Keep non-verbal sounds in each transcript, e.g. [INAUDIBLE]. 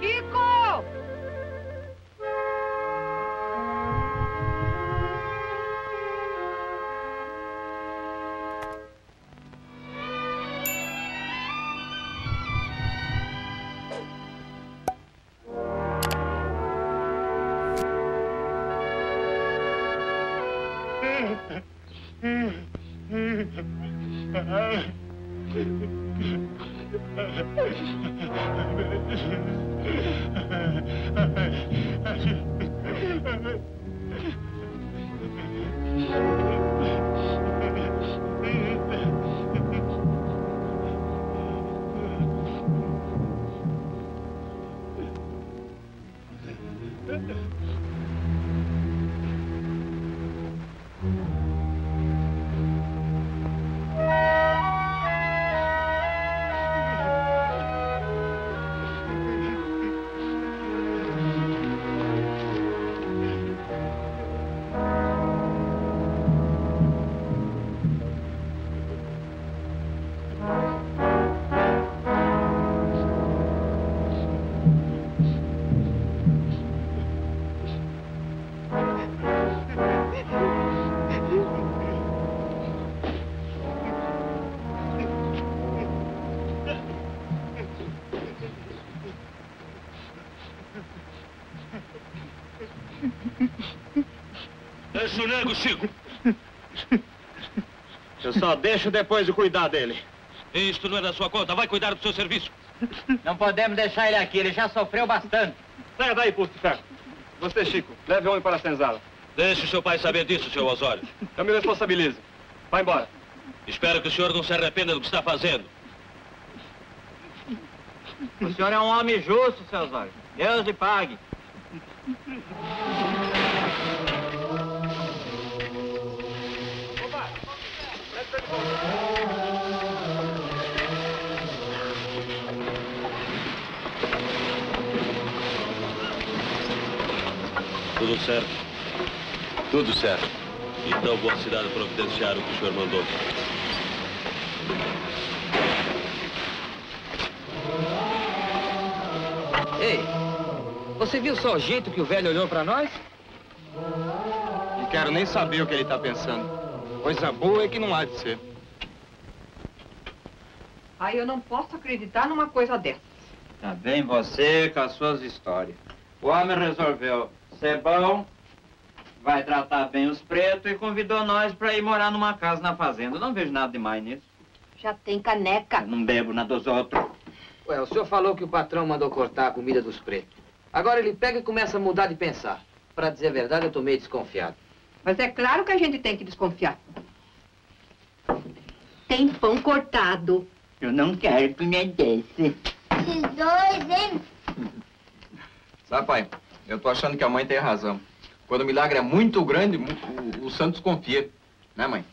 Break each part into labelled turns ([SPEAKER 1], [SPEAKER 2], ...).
[SPEAKER 1] Chico!
[SPEAKER 2] Deixa o nego, Chico.
[SPEAKER 3] Eu só deixo depois de cuidar dele.
[SPEAKER 2] Isto não é da sua conta. Vai cuidar do seu serviço.
[SPEAKER 4] Não podemos deixar ele aqui, ele já sofreu bastante.
[SPEAKER 3] Saia daí, ferro. Você, Chico, leve o homem para a senzala.
[SPEAKER 2] Deixe o seu pai saber disso, seu Osório.
[SPEAKER 3] Eu me responsabilizo. Vai embora.
[SPEAKER 2] Espero que o senhor não se arrependa do que está fazendo.
[SPEAKER 4] O senhor é um homem justo, seu Osório. Deus lhe pague.
[SPEAKER 2] Tudo certo?
[SPEAKER 5] Tudo certo.
[SPEAKER 2] Então vou à cidade providenciar o que o senhor mandou.
[SPEAKER 4] Ei, você viu só o jeito que o velho olhou pra nós?
[SPEAKER 3] Não quero nem saber o que ele está pensando. Coisa boa é que não há de ser.
[SPEAKER 1] Ai, eu não posso acreditar numa coisa dessa.
[SPEAKER 4] Tá bem você com as suas histórias. O homem resolveu ser bom, vai tratar bem os pretos e convidou nós pra ir morar numa casa na fazenda. Eu não vejo nada demais nisso.
[SPEAKER 1] Já tem caneca.
[SPEAKER 4] Eu não bebo na dos outros.
[SPEAKER 6] Ué, o senhor falou que o patrão mandou cortar a comida dos pretos. Agora ele pega e começa a mudar de pensar. Pra dizer a verdade, eu tô meio desconfiado.
[SPEAKER 1] Mas é claro que a gente tem que desconfiar.
[SPEAKER 7] Tem pão cortado.
[SPEAKER 4] Eu não quero que me desse.
[SPEAKER 7] Esses dois, hein?
[SPEAKER 3] Sabe, pai, eu tô achando que a mãe tem razão. Quando o milagre é muito grande, o, o, santo desconfia. Né, mãe?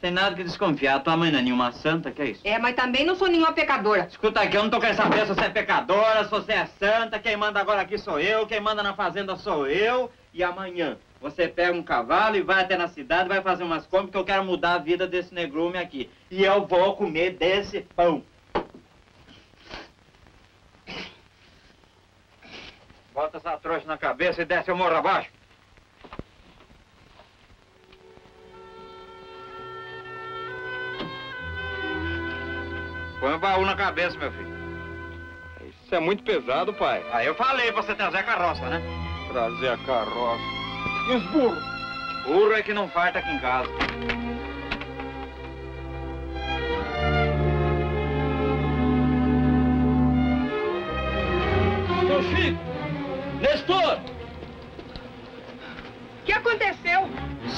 [SPEAKER 4] Tem nada que desconfiar. Tua mãe não é nenhuma santa, que é isso?
[SPEAKER 1] É, mas também não sou nenhuma pecadora.
[SPEAKER 4] Escuta aqui, eu não tô querendo saber se você é pecadora, se você é santa. Quem manda agora aqui sou eu, quem manda na fazenda sou eu. E amanhã você pega um cavalo e vai até na cidade, vai fazer umas compras, que eu quero mudar a vida desse negrume aqui. E eu vou comer desse pão. Bota essa trouxa na cabeça e desce o morro abaixo. Põe o baú na cabeça, meu filho.
[SPEAKER 3] Isso é muito pesado, pai.
[SPEAKER 4] Aí eu falei pra você trazer a carroça, né?
[SPEAKER 3] Trazer a carroça. E os burros?
[SPEAKER 4] Burro é que não farta aqui em casa.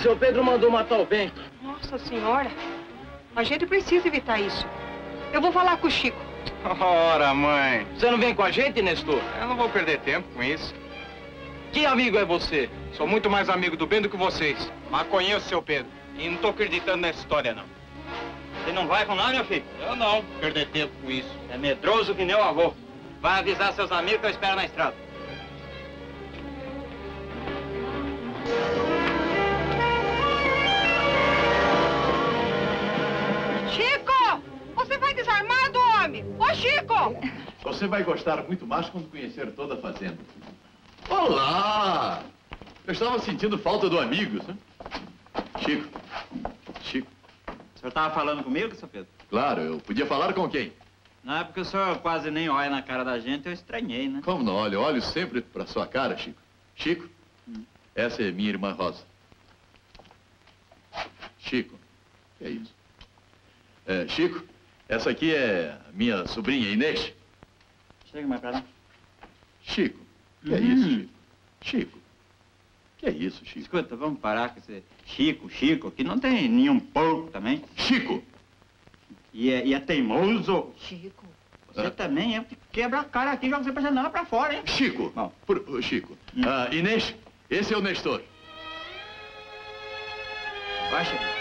[SPEAKER 2] Seu
[SPEAKER 4] Pedro mandou matar o Bento.
[SPEAKER 1] Nossa Senhora. A gente precisa evitar isso. Eu vou falar com o Chico.
[SPEAKER 3] Ora, mãe.
[SPEAKER 4] Você não vem com a gente, Nestor?
[SPEAKER 3] Eu não vou perder tempo com isso. Que amigo é você? Sou muito mais amigo do Bento que vocês. Mas conheço seu Pedro. E não tô acreditando nessa história, não.
[SPEAKER 4] Você não vai com nós, meu filho?
[SPEAKER 3] Eu não. Perder tempo com isso.
[SPEAKER 4] É medroso que nem o avô. Vai avisar seus amigos que eu espero na estrada.
[SPEAKER 1] Desarmado, homem? Ô, Chico!
[SPEAKER 5] Você vai gostar muito mais quando conhecer toda a fazenda. Olá! Eu estava sentindo falta do amigo. né? Chico. Chico.
[SPEAKER 4] O senhor estava falando comigo, seu Pedro?
[SPEAKER 5] Claro, eu podia falar com quem?
[SPEAKER 4] Não é porque o senhor quase nem olha na cara da gente, eu estranhei, né?
[SPEAKER 5] Como não olho? Eu olho sempre para sua cara, Chico. Chico, essa é minha irmã Rosa. Chico, que é isso? É, Chico, essa aqui é a minha sobrinha Inês.
[SPEAKER 4] Chega mais pra lá.
[SPEAKER 5] Chico, que é
[SPEAKER 4] Hum.
[SPEAKER 5] isso, Chico? Chico, que é isso, Chico?
[SPEAKER 4] Escuta, vamos parar com esse Chico, Chico, que não tem nenhum porco também.
[SPEAKER 5] Chico!
[SPEAKER 4] E é, e é teimoso.
[SPEAKER 7] Chico.
[SPEAKER 4] Você
[SPEAKER 5] Hã?
[SPEAKER 4] também é quebra a cara aqui, joga você pra janela pra fora, hein?
[SPEAKER 5] Chico!
[SPEAKER 4] Bom.
[SPEAKER 5] Por- Chico,
[SPEAKER 4] Hum.
[SPEAKER 5] ah, Inês, esse é o Nestor.
[SPEAKER 4] Baixa aí.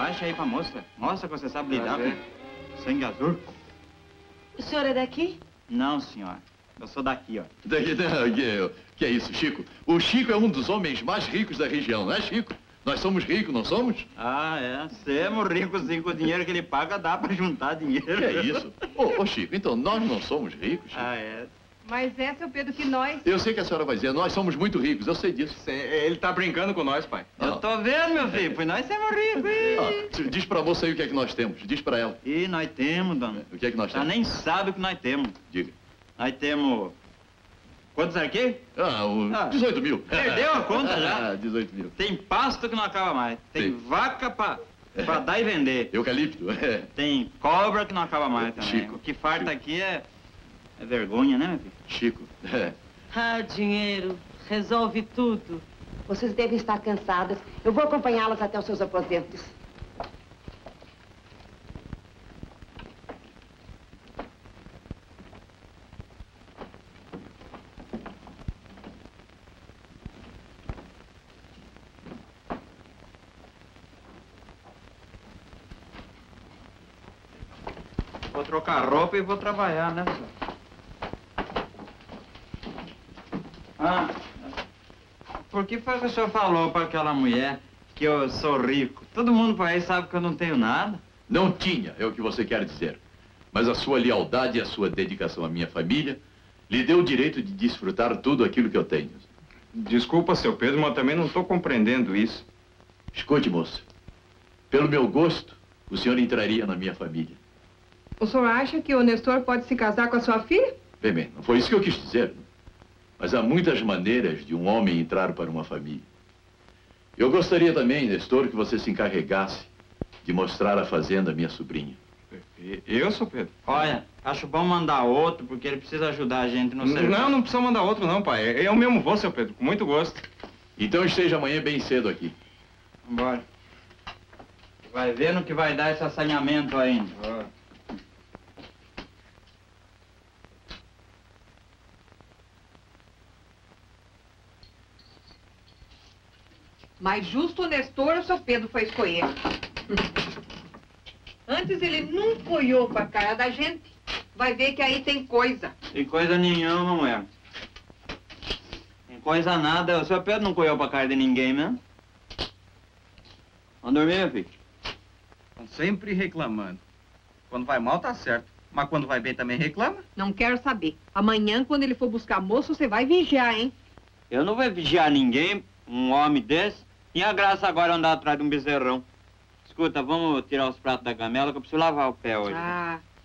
[SPEAKER 4] Baixa aí pra moça. Mostra que você sabe lidar com sangue azul.
[SPEAKER 7] O senhor é daqui?
[SPEAKER 4] Não, senhora. Eu sou daqui, ó. [LAUGHS]
[SPEAKER 5] Daqui, não, que, é- que é isso, Chico? O Chico é um dos homens mais ricos da região, não é, Chico? Nós somos ricos, não somos?
[SPEAKER 4] Ah, é. Semos ricos sim, com o dinheiro que ele paga dá pra juntar dinheiro.
[SPEAKER 5] Que é isso? Ô, ô, Chico, então nós não somos ricos? Chico?
[SPEAKER 4] Ah, é.
[SPEAKER 1] Mas é, seu Pedro, que nós...
[SPEAKER 5] Eu sei que a senhora vai dizer, nós somos muito ricos, eu sei disso.
[SPEAKER 3] Cê- Ele tá brincando com nós, pai.
[SPEAKER 4] Eu tô vendo, meu filho, pois nós somos ricos.
[SPEAKER 5] Ah, diz pra moça aí o que é que nós temos. Diz pra ela.
[SPEAKER 4] E nós temos, dona.
[SPEAKER 5] O que é que nós
[SPEAKER 4] Ela
[SPEAKER 5] temos?
[SPEAKER 4] nem sabe o que nós temos.
[SPEAKER 5] Diga.
[SPEAKER 4] Nós temos... Quantos arquivos?
[SPEAKER 5] Ah, o
[SPEAKER 4] Ah,
[SPEAKER 5] 18 mil.
[SPEAKER 4] perdeu a conta já. [LAUGHS]
[SPEAKER 5] Ah, 18 mil.
[SPEAKER 4] Tem pasto que não acaba mais. Tem
[SPEAKER 5] Sim.
[SPEAKER 4] vaca pra, pra dar e vender.
[SPEAKER 5] Eucalipto, [LAUGHS] é.
[SPEAKER 4] Tem cobra que não acaba mais também.
[SPEAKER 5] Chico,
[SPEAKER 4] O que farta
[SPEAKER 5] Chico.
[SPEAKER 4] aqui é, é vergonha, né, meu filho?
[SPEAKER 5] Chico, é.
[SPEAKER 8] Ah, dinheiro. Resolve tudo.
[SPEAKER 7] Vocês devem estar cansadas. Eu vou acompanhá-las até os seus aposentos.
[SPEAKER 4] Vou trocar roupa e vou trabalhar, né, senhor? Por que foi que o senhor falou para aquela mulher que eu sou rico? Todo mundo por aí sabe que eu não tenho nada.
[SPEAKER 5] Não tinha, é o que você quer dizer. Mas a sua lealdade e a sua dedicação à minha família lhe deu o direito de desfrutar tudo aquilo que eu tenho.
[SPEAKER 3] Desculpa, seu Pedro, mas eu também não tô compreendendo isso.
[SPEAKER 5] Escute, moça. Pelo meu gosto, o senhor entraria na minha família.
[SPEAKER 1] O senhor acha que o Nestor pode se casar com a sua filha?
[SPEAKER 5] Bem, bem, não foi isso que eu quis dizer. Mas há muitas maneiras de um homem entrar para uma família. Eu gostaria também, Nestor, que você se encarregasse de mostrar a fazenda à minha sobrinha.
[SPEAKER 3] Eu, seu Pedro?
[SPEAKER 4] Olha, acho bom mandar outro, porque ele precisa ajudar a gente no serviço.
[SPEAKER 3] Não, não precisa mandar outro não, pai. Eu mesmo vou, seu Pedro, com muito gosto.
[SPEAKER 5] Então esteja amanhã bem cedo aqui.
[SPEAKER 4] Vambora. Vai ver no que vai dar esse assanhamento ainda.
[SPEAKER 1] Mais justo o Nestor o seu Pedro foi escolher. Antes ele nunca olhou pra cara da gente. Vai ver que aí tem coisa.
[SPEAKER 4] Tem coisa nenhuma, mulher. Tem coisa nada. O seu Pedro não correu pra cara de ninguém, né? Vamos dormir, filho?
[SPEAKER 3] Estão sempre reclamando. Quando vai mal, tá certo. Mas quando vai bem, também reclama.
[SPEAKER 1] Não quero saber. Amanhã, quando ele for buscar moço, você vai vigiar, hein?
[SPEAKER 4] Eu não vou vigiar ninguém, um homem desse. Tinha graça agora andar atrás de um bezerrão. Escuta, vamos tirar os pratos da gamela que eu preciso lavar o pé hoje.
[SPEAKER 1] Ah, [LAUGHS]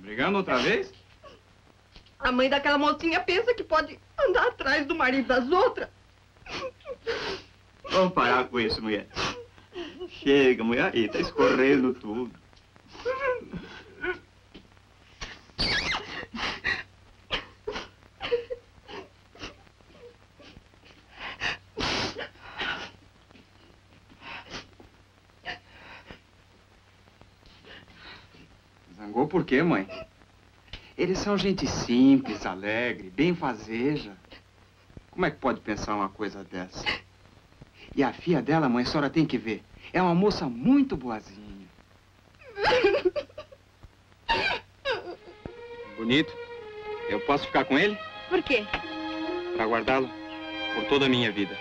[SPEAKER 3] Brigando outra vez?
[SPEAKER 1] a mãe daquela mocinha pensa que pode andar atrás do marido das outras.
[SPEAKER 4] Vamos parar com isso, mulher. Chega, mulher. Aí, tá escorrendo tudo.
[SPEAKER 3] Por quê, mãe? Eles são gente simples, alegre, benfazeja. Como é que pode pensar uma coisa dessa? E a filha dela, mãe, a senhora tem que ver. É uma moça muito boazinha. Bonito. Eu posso ficar com ele?
[SPEAKER 7] Por quê?
[SPEAKER 3] Para guardá-lo por toda a minha vida.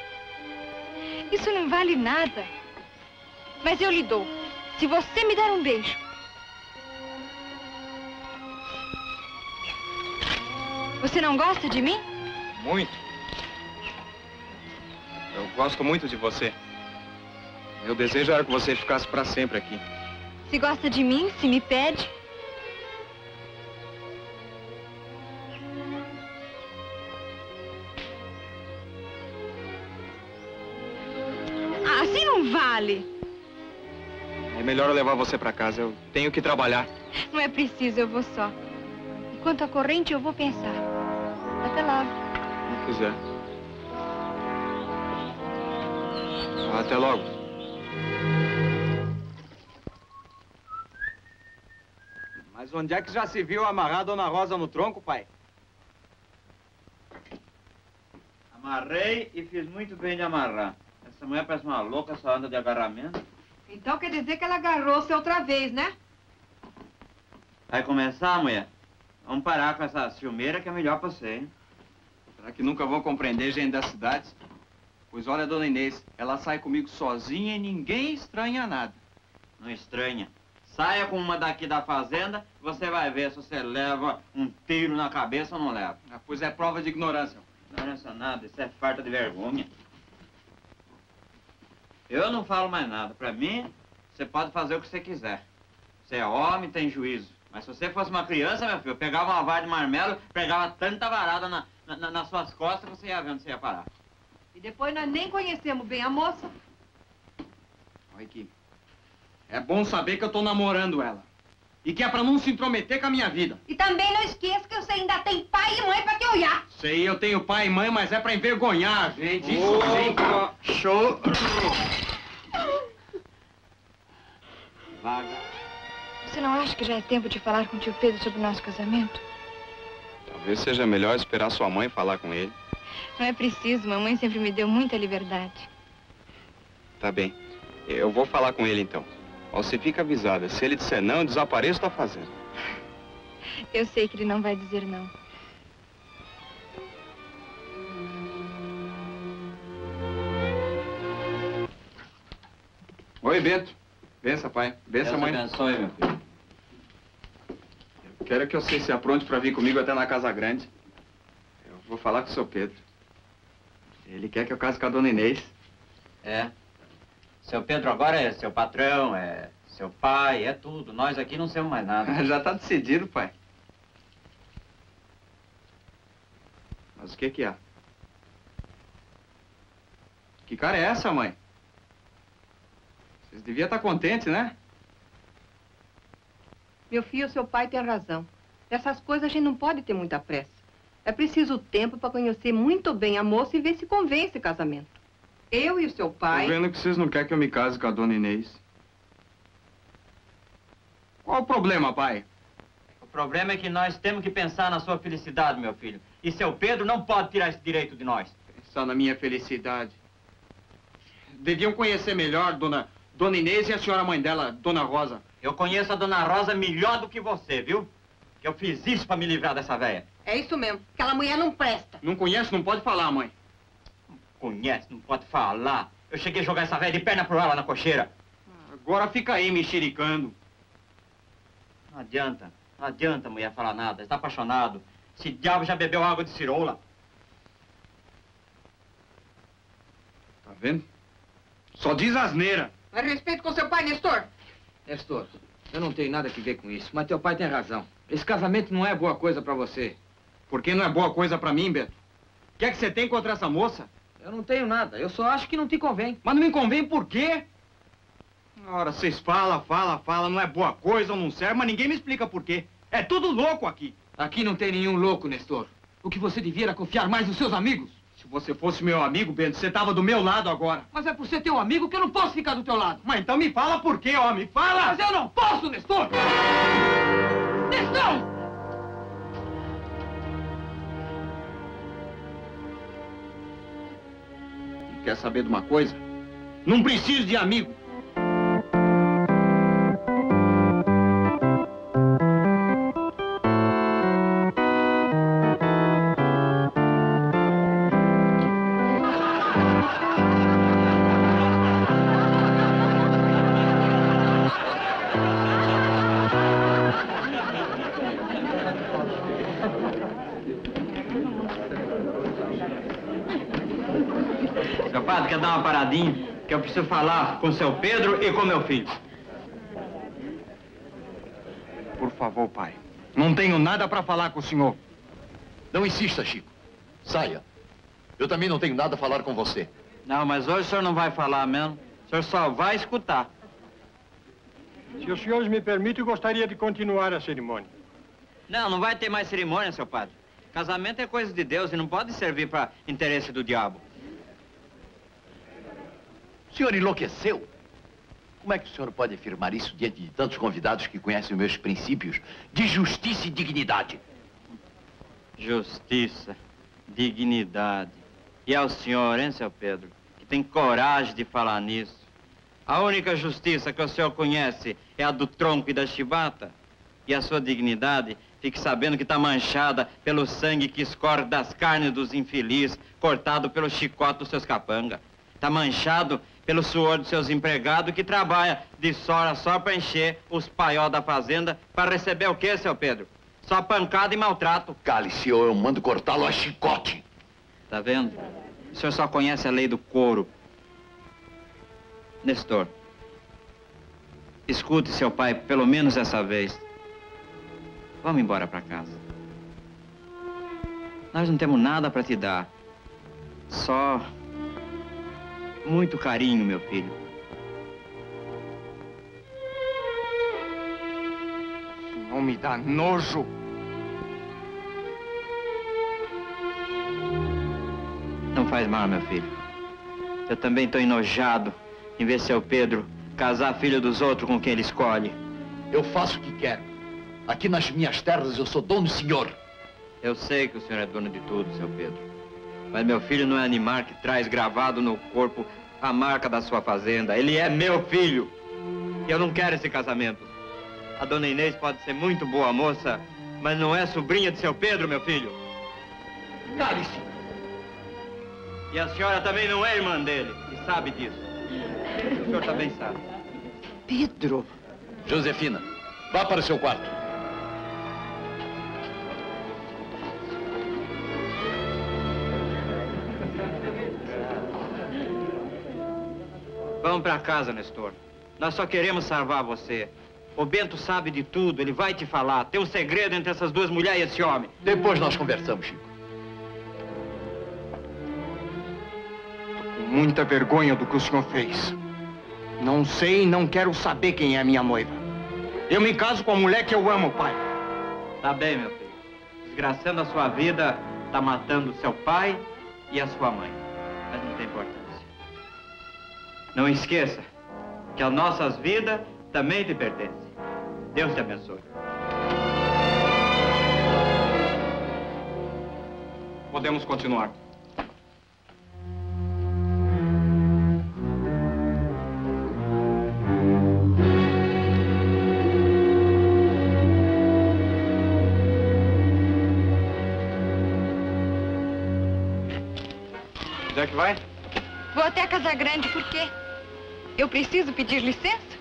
[SPEAKER 9] Isso não vale nada. Mas eu lhe dou. Se você me der um beijo. Você não gosta de mim?
[SPEAKER 3] Muito. Eu gosto muito de você. Meu desejo era que você ficasse para sempre aqui.
[SPEAKER 9] Se gosta de mim, se me pede. Ah, assim não vale.
[SPEAKER 3] É melhor eu levar você para casa. Eu tenho que trabalhar.
[SPEAKER 9] Não é preciso, eu vou só. Enquanto a corrente, eu vou pensar. Até logo.
[SPEAKER 3] Se quiser. Até logo. Mas onde é que já se viu amarrar a Dona Rosa no tronco, pai?
[SPEAKER 4] Amarrei e fiz muito bem de amarrar. Essa mulher parece uma louca, só anda de agarramento.
[SPEAKER 1] Então quer dizer que ela agarrou você outra vez, né?
[SPEAKER 4] Vai começar, mulher? Vamos parar com essa ciumeira que é melhor pra você, hein?
[SPEAKER 3] Será que nunca vão compreender gente da cidade? Pois olha, dona Inês, ela sai comigo sozinha e ninguém estranha nada.
[SPEAKER 4] Não estranha. Saia com uma daqui da fazenda, você vai ver se você leva um tiro na cabeça ou não leva.
[SPEAKER 3] Ah, pois é prova de ignorância.
[SPEAKER 4] É nada, isso é farta de vergonha. Eu não falo mais nada. Pra mim, você pode fazer o que você quiser. Você é homem, tem juízo. Mas se você fosse uma criança, meu filho, eu pegava uma vara de marmelo, pegava tanta varada na, na- nas suas costas, você ia ver onde você ia parar.
[SPEAKER 1] E depois nós nem conhecemos bem a moça.
[SPEAKER 3] Olha aqui. É bom saber que eu tô namorando ela. E que é pra não se intrometer com a minha vida.
[SPEAKER 1] E também não esqueça que você ainda tem pai e mãe pra te olhar.
[SPEAKER 3] Sei, eu tenho pai e mãe, mas é pra envergonhar a gente. Isso sim.
[SPEAKER 4] Show! Vaga.
[SPEAKER 9] Você não acha que já é tempo de falar com o tio Pedro sobre o nosso casamento?
[SPEAKER 3] Talvez seja melhor esperar sua mãe falar com ele.
[SPEAKER 9] Não é preciso, mamãe sempre me deu muita liberdade.
[SPEAKER 3] Tá bem. Eu vou falar com ele então. Você fica avisada. Se ele disser não, eu desapareço da fazenda.
[SPEAKER 9] Eu sei que ele não vai dizer não.
[SPEAKER 3] Oi, Bento. Bença, pai. Bença, mãe.
[SPEAKER 4] abençoe, meu filho.
[SPEAKER 3] Quero que você se apronte pra vir comigo até na Casa Grande. Eu vou falar com o seu Pedro. Ele quer que eu case com a dona Inês.
[SPEAKER 4] É. Seu Pedro agora é seu patrão, é seu pai, é tudo. Nós aqui não somos mais nada. [LAUGHS]
[SPEAKER 3] Já tá decidido, pai. Mas o que que é? Que cara é essa, mãe? Vocês deviam estar contentes, né?
[SPEAKER 1] Meu filho, seu pai tem razão. Essas coisas a gente não pode ter muita pressa. É preciso tempo para conhecer muito bem a moça e ver se convém esse casamento. Eu e o seu pai.
[SPEAKER 3] Tô vendo que vocês não querem que eu me case com a dona Inês. Qual o problema, pai?
[SPEAKER 4] O problema é que nós temos que pensar na sua felicidade, meu filho. E seu Pedro não pode tirar esse direito de nós.
[SPEAKER 3] Pensar na minha felicidade. Deviam conhecer melhor dona, dona Inês e a senhora mãe dela, dona Rosa.
[SPEAKER 4] Eu conheço a dona Rosa melhor do que você, viu? Que eu fiz isso para me livrar dessa velha.
[SPEAKER 1] É isso mesmo. Aquela mulher não presta.
[SPEAKER 3] Não conhece, não pode falar, mãe.
[SPEAKER 4] Conhece, não pode falar. Eu cheguei a jogar essa velha de perna pro ela na cocheira.
[SPEAKER 3] Agora fica aí mexericando.
[SPEAKER 4] Não adianta, não adianta, mulher, falar nada. Está apaixonado. Esse diabo já bebeu água de cirola.
[SPEAKER 3] Tá vendo? Só diz asneira.
[SPEAKER 1] Mas respeito com seu pai, Nestor.
[SPEAKER 6] Nestor, eu não tenho nada a ver com isso, mas teu pai tem razão. Esse casamento não é boa coisa pra você.
[SPEAKER 3] Por que não é boa coisa pra mim, Beto? O que é que você tem contra essa moça?
[SPEAKER 6] Eu não tenho nada, eu só acho que não te convém.
[SPEAKER 3] Mas não me convém por quê? Ora, vocês falam, falam, falam, não é boa coisa ou não serve, mas ninguém me explica por quê. É tudo louco aqui.
[SPEAKER 6] Aqui não tem nenhum louco, Nestor. O que você devia era confiar mais nos seus amigos.
[SPEAKER 3] Se você fosse meu amigo, Bento, você tava do meu lado agora.
[SPEAKER 6] Mas é por ser teu amigo que eu não posso ficar do teu lado.
[SPEAKER 3] Mas então me fala por quê, homem, fala!
[SPEAKER 6] Mas eu não posso, Nestor! Nestor!
[SPEAKER 3] Quer saber de uma coisa? Não preciso de amigo.
[SPEAKER 4] Você dar uma paradinha, que eu preciso falar com seu Pedro e com meu filho.
[SPEAKER 3] Por favor, pai. Não tenho nada para falar com o senhor.
[SPEAKER 5] Não insista, Chico. Saia. Eu também não tenho nada a falar com você.
[SPEAKER 4] Não, mas hoje o senhor não vai falar mesmo. O senhor só vai escutar.
[SPEAKER 10] Se os senhores me permitem, eu gostaria de continuar a cerimônia.
[SPEAKER 4] Não, não vai ter mais cerimônia, seu padre. Casamento é coisa de Deus e não pode servir para interesse do diabo.
[SPEAKER 5] O senhor enlouqueceu? Como é que o senhor pode afirmar isso diante de tantos convidados que conhecem os meus princípios de justiça e dignidade?
[SPEAKER 4] Justiça, dignidade. E ao senhor, hein, seu Pedro, que tem coragem de falar nisso. A única justiça que o senhor conhece é a do tronco e da chibata. E a sua dignidade, fique sabendo que está manchada pelo sangue que escorre das carnes dos infelizes, cortado pelo chicote dos seus capangas. Está manchado pelo suor dos seus empregados que trabalha de sora só para encher os paió da fazenda para receber o quê, seu Pedro? Só pancada e maltrato.
[SPEAKER 5] Cale-se ou eu mando cortá-lo a chicote.
[SPEAKER 4] Tá vendo? O senhor só conhece a lei do couro. Nestor, escute seu pai pelo menos essa vez. Vamos embora para casa. Nós não temos nada para te dar. Só muito carinho, meu filho.
[SPEAKER 3] Não me dá nojo.
[SPEAKER 4] Não faz mal, meu filho. Eu também estou enojado em ver seu Pedro casar filho dos outros com quem ele escolhe.
[SPEAKER 5] Eu faço o que quero. Aqui nas minhas terras eu sou dono e senhor.
[SPEAKER 4] Eu sei que o senhor é dono de tudo, seu Pedro. Mas meu filho não é animar que traz gravado no corpo a marca da sua fazenda. Ele é meu filho. E eu não quero esse casamento. A dona Inês pode ser muito boa moça, mas não é sobrinha de seu Pedro, meu filho.
[SPEAKER 5] Cale-se.
[SPEAKER 4] E a senhora também não é irmã dele, e sabe disso. O senhor também sabe.
[SPEAKER 7] Pedro.
[SPEAKER 5] Josefina, vá para o seu quarto.
[SPEAKER 4] Vamos para casa, Nestor. Nós só queremos salvar você. O Bento sabe de tudo, ele vai te falar. Tem um segredo entre essas duas mulheres e esse homem.
[SPEAKER 5] Depois nós conversamos, Chico.
[SPEAKER 3] Com muita vergonha do que o senhor fez. Não sei e não quero saber quem é a minha noiva. Eu me caso com a mulher que eu amo, pai.
[SPEAKER 4] Tá bem, meu filho. Desgraçando a sua vida, tá matando seu pai e a sua mãe. Mas não tem importância. Não esqueça que as nossas vidas também te pertencem. Deus te abençoe.
[SPEAKER 10] Podemos continuar.
[SPEAKER 3] Onde é que vai?
[SPEAKER 9] Vou até a Casa Grande, por quê? Eu preciso pedir licença?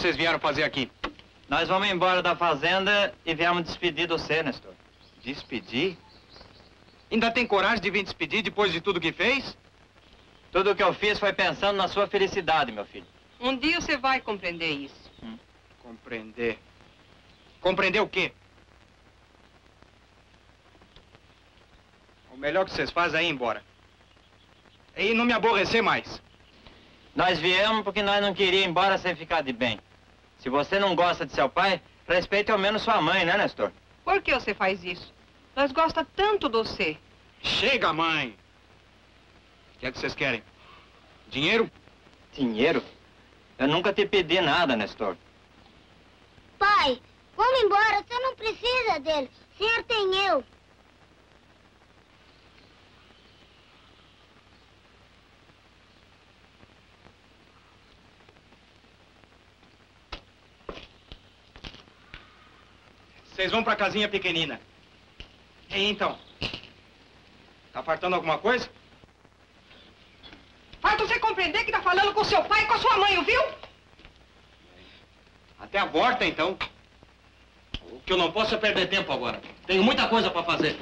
[SPEAKER 10] Vocês vieram fazer aqui?
[SPEAKER 4] Nós vamos embora da fazenda e viemos despedir do você, Nestor.
[SPEAKER 10] Despedir? Ainda tem coragem de vir despedir depois de tudo que fez?
[SPEAKER 4] Tudo o que eu fiz foi pensando na sua felicidade, meu filho.
[SPEAKER 1] Um dia você vai compreender isso.
[SPEAKER 10] Compreender. Compreender o quê? O melhor que vocês fazem é ir embora. Ir não me aborrecer mais.
[SPEAKER 4] Nós viemos porque nós não queríamos ir embora sem ficar de bem. Se você não gosta de seu pai, respeite ao menos sua mãe, né, Nestor?
[SPEAKER 1] Por que você faz isso? Nós gosta tanto de você.
[SPEAKER 10] Chega, mãe! O que é que vocês querem? Dinheiro?
[SPEAKER 4] Dinheiro? Eu nunca te pedi nada, Nestor.
[SPEAKER 11] Pai, vamos embora, você não precisa dele. O senhor tem eu.
[SPEAKER 3] Vocês vão pra casinha pequenina. E então? Tá faltando alguma coisa?
[SPEAKER 1] Faz você compreender que tá falando com seu pai e com a sua mãe, ouviu?
[SPEAKER 3] Até a volta, então. O que eu não posso é perder tempo agora. Tenho muita coisa pra fazer.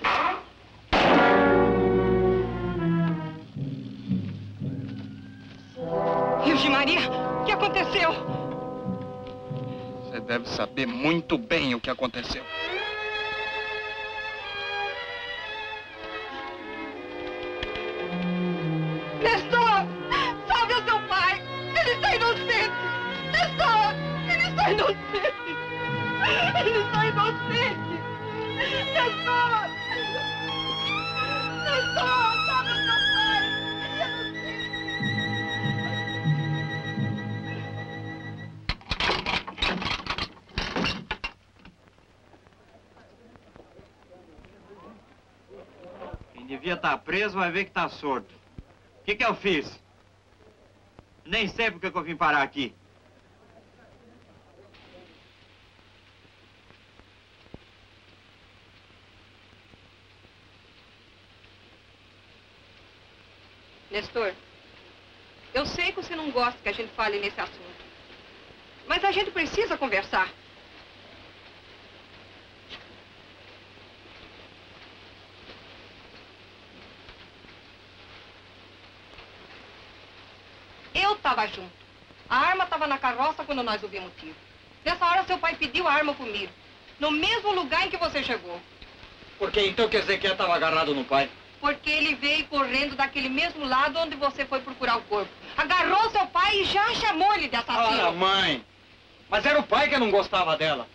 [SPEAKER 1] Virgem Maria, o que aconteceu?
[SPEAKER 3] Deve saber muito bem o que aconteceu.
[SPEAKER 12] Estar preso vai ver que está sordo. O que, que eu fiz? Nem sei porque que eu vim parar aqui.
[SPEAKER 1] Nestor, eu sei que você não gosta que a gente fale nesse assunto. Mas a gente precisa conversar. Eu estava junto. A arma estava na carroça quando nós ouvimos o tiro. Nessa hora, seu pai pediu a arma comigo. No mesmo lugar em que você chegou.
[SPEAKER 3] Porque então quer dizer que estava agarrado no pai?
[SPEAKER 1] Porque ele veio correndo daquele mesmo lado onde você foi procurar o corpo. Agarrou seu pai e já chamou ele de assassino.
[SPEAKER 3] Ora, mãe! Mas era o pai que não gostava dela.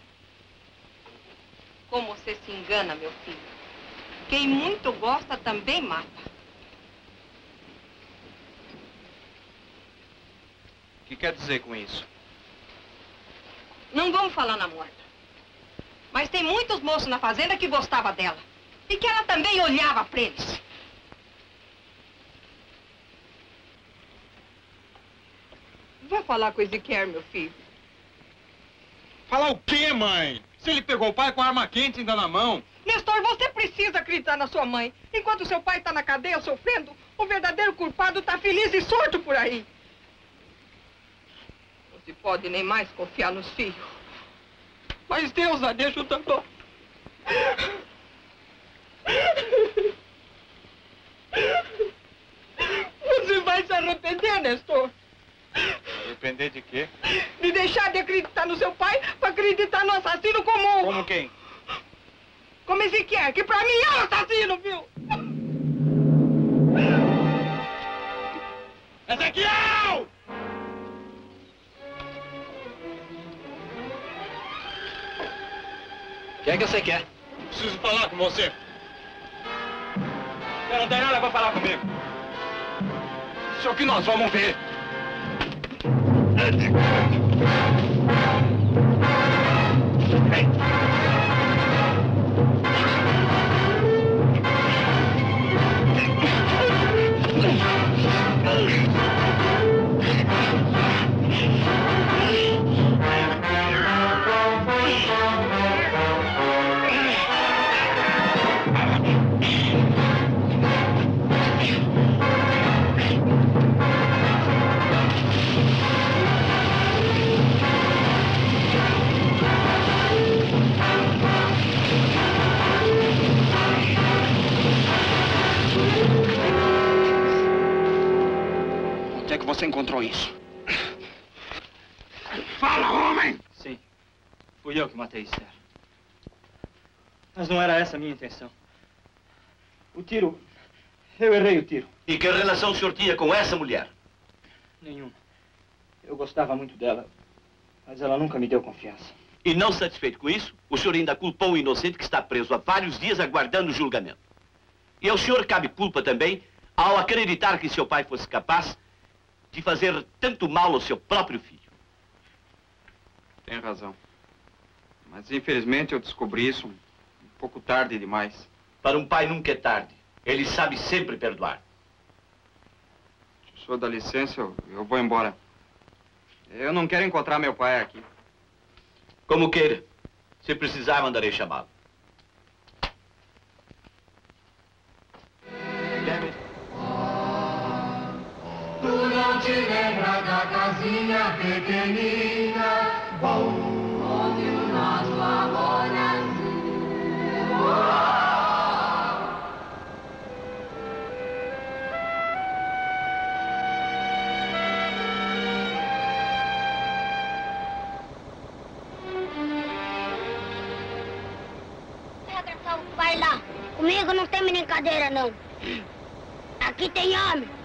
[SPEAKER 1] Como você se engana, meu filho. Quem muito gosta também mata.
[SPEAKER 3] O que quer dizer com isso?
[SPEAKER 1] Não vamos falar na morta. Mas tem muitos moços na fazenda que gostavam dela. E que ela também olhava para eles. Vai falar com Ezequiel, meu filho.
[SPEAKER 3] Falar o quê, mãe? Se ele pegou o pai com a arma quente ainda na mão.
[SPEAKER 1] Nestor, você precisa acreditar na sua mãe. Enquanto seu pai está na cadeia sofrendo, o verdadeiro culpado está feliz e sorto por aí. Não se pode nem mais confiar nos filhos. Mas Deus a deixa também. Você vai se arrepender, Nestor.
[SPEAKER 3] Arrepender de quê?
[SPEAKER 1] De deixar de acreditar no seu pai para acreditar no assassino comum.
[SPEAKER 3] Como quem?
[SPEAKER 1] Como Ezequiel, que pra mim é o assassino, viu?
[SPEAKER 3] Ezequiel!
[SPEAKER 13] O que é que você quer?
[SPEAKER 3] Preciso falar com você. Você não tem nada pra falar comigo. Isso é o que nós vamos ver. Você encontrou isso? Fala, homem!
[SPEAKER 12] Sim. Fui eu que matei Esther. Mas não era essa a minha intenção. O tiro. Eu errei o tiro.
[SPEAKER 2] E que relação o senhor tinha com essa mulher?
[SPEAKER 12] Nenhuma. Eu gostava muito dela. Mas ela nunca me deu confiança.
[SPEAKER 2] E não satisfeito com isso, o senhor ainda culpou um inocente que está preso há vários dias aguardando o julgamento. E ao senhor cabe culpa também ao acreditar que seu pai fosse capaz de fazer tanto mal ao seu próprio filho.
[SPEAKER 14] Tem razão. Mas infelizmente eu descobri isso um pouco tarde demais.
[SPEAKER 2] Para um pai nunca é tarde. Ele sabe sempre perdoar.
[SPEAKER 14] Se o senhor dá licença, eu, eu vou embora. Eu não quero encontrar meu pai aqui.
[SPEAKER 2] Como queira. Se precisar, mandarei chamá-lo.
[SPEAKER 15] Casinha pequenina, bom, onde o nosso amor nasceu.
[SPEAKER 11] Vai lá. Comigo não tem brincadeira, não. Aqui tem homem.